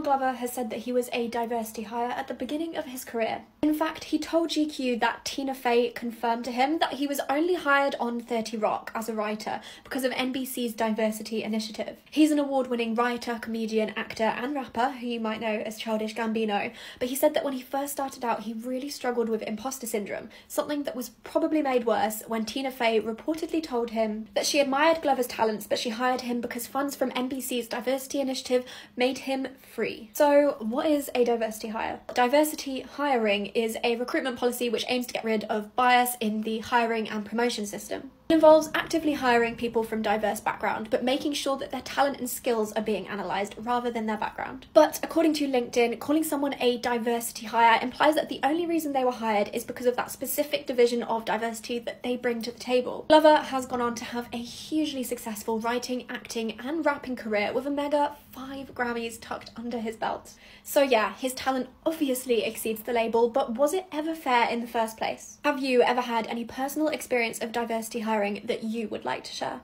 Glover has said that he was a diversity hire at the beginning of his career. In fact, he told GQ that Tina Fey confirmed to him that he was only hired on 30 Rock as a writer because of NBC's diversity initiative. He's an award winning writer, comedian, actor, and rapper who you might know as Childish Gambino, but he said that when he first started out, he really struggled with imposter syndrome, something that was probably made worse when Tina Fey reportedly told him that she admired Glover's talents but she hired him because funds from NBC's diversity initiative made him free. So, what is a diversity hire? Diversity hiring is a recruitment policy which aims to get rid of bias in the hiring and promotion system. It involves actively hiring people from diverse background, but making sure that their talent and skills are being analysed rather than their background. But according to LinkedIn, calling someone a diversity hire implies that the only reason they were hired is because of that specific division of diversity that they bring to the table. Glover has gone on to have a hugely successful writing, acting, and rapping career with a mega five Grammys tucked under his belt. So yeah, his talent obviously exceeds the label, but was it ever fair in the first place? Have you ever had any personal experience of diversity hiring that you would like to share?